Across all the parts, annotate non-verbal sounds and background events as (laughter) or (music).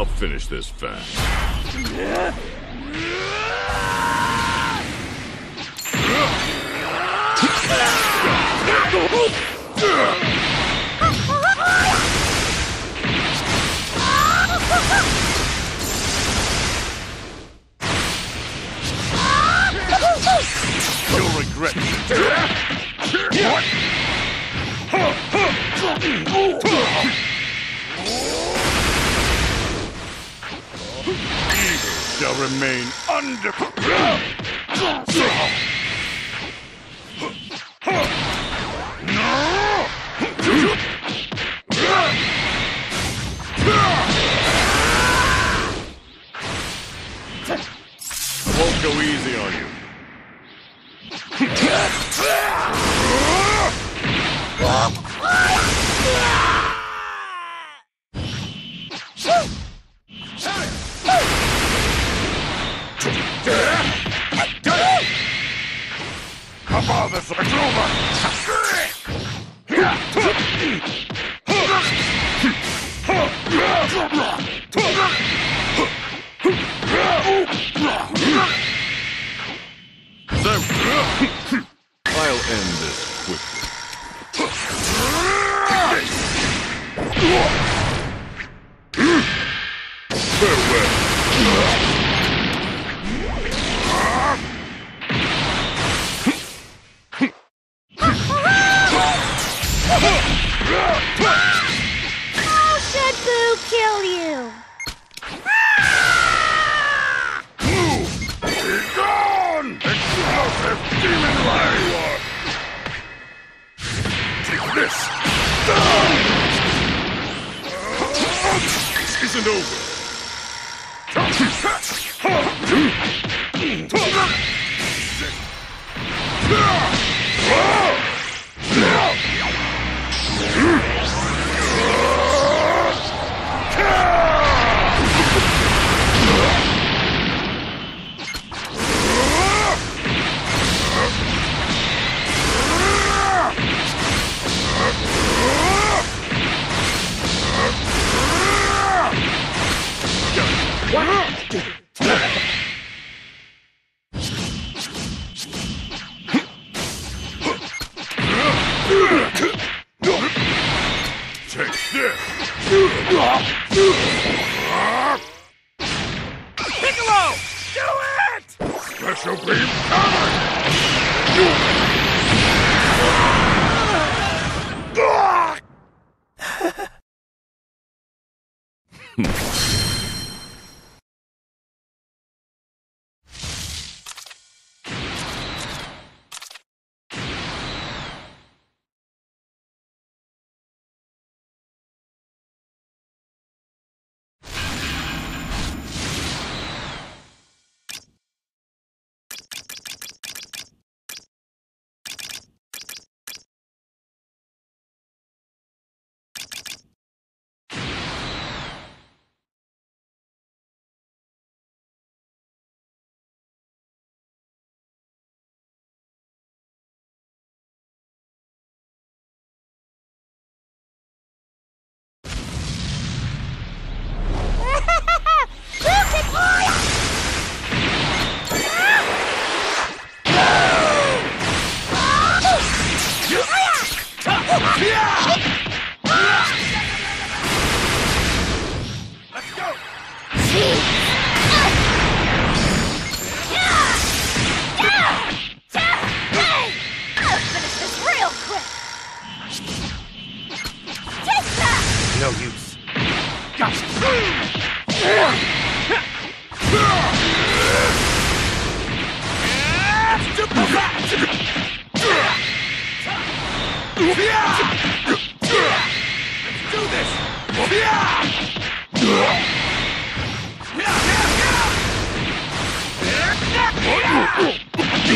I'll finish this fast. You'll regret What? Shall remain under... Won't go easy on you. Come (laughs) on, this is I'll end this quickly. Demon ray! Take this! This isn't over. Take Do it! Special beam cannon!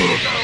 Gotcha.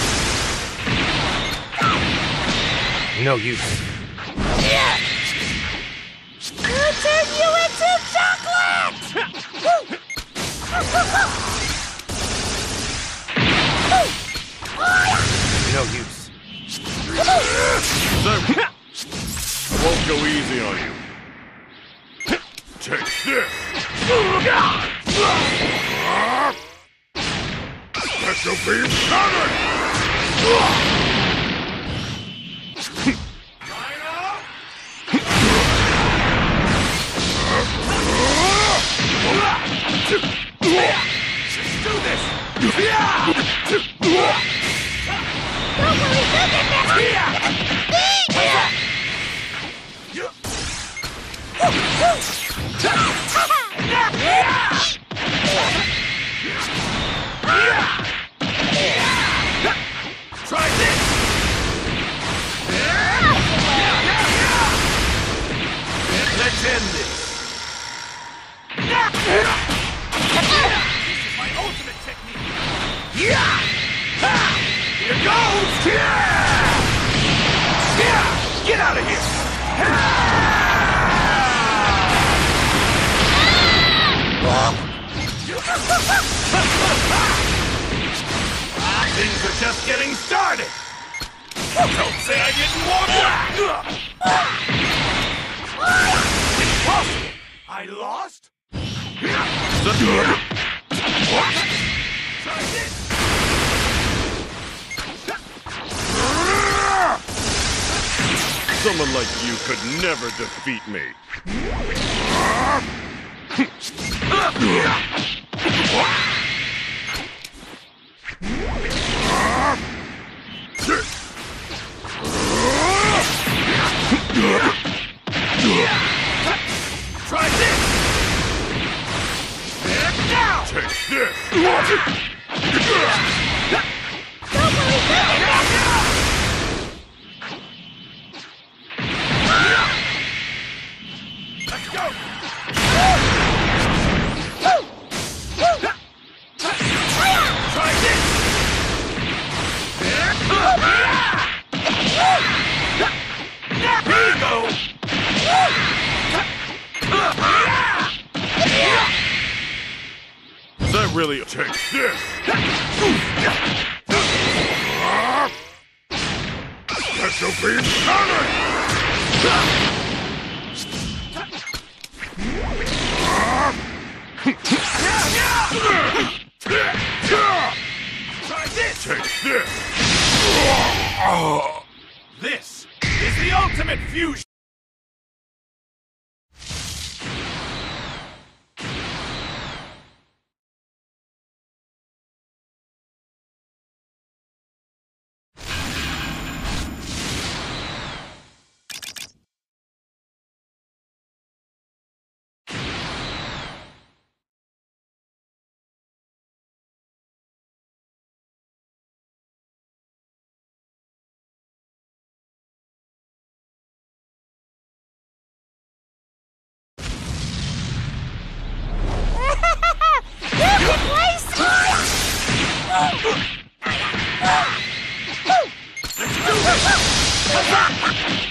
No use. Turn you into chocolate! No use. (laughs) I won't go easy on you. Take this! Special beam cannon! Ah, things are just getting started! Don't say I didn't warn you! Impossible! I lost? Try this! Someone like you could never defeat me. (laughs) Ah. That really take this? Special beam cannon! Take this! This is the ultimate fusion! Fuck!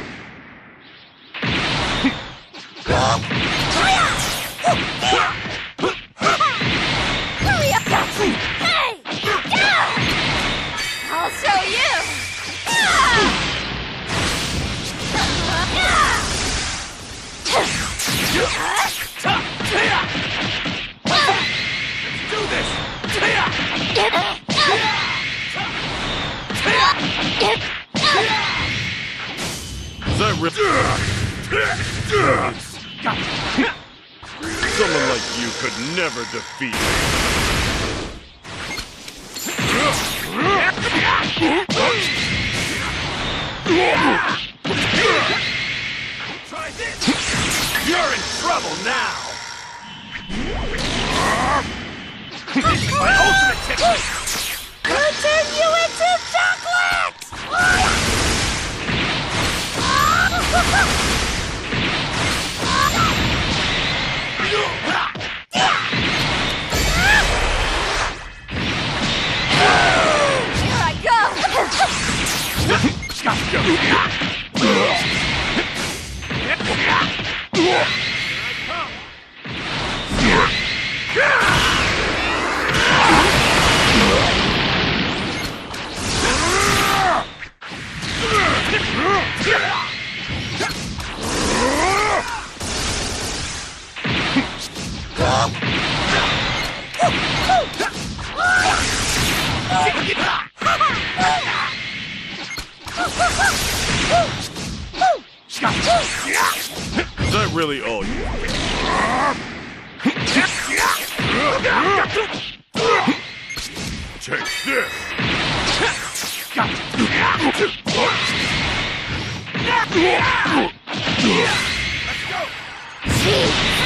feet. You're in trouble now! (laughs) My ultimate technique! Get up! Is that really all you Take this! Let's go!